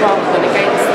rather than against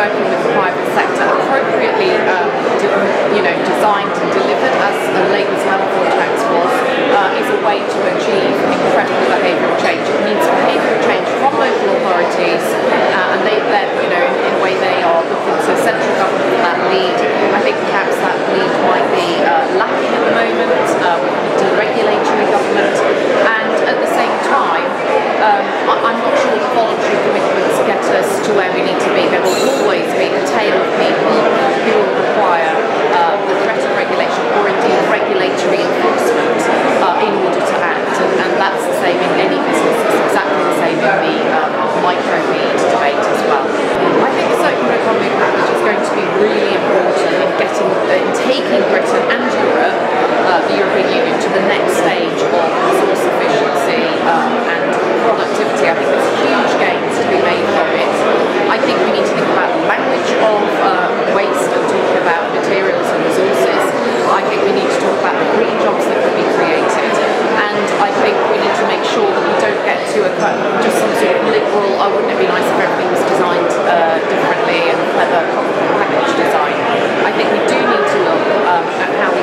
working with same in any business, it's exactly the same in the um, microbead debate as well. I think the circular economy package is going to be really important overall, I wouldn't it be nice if everything was designed uh, differently and clever package design? I think we do need to look um, at how we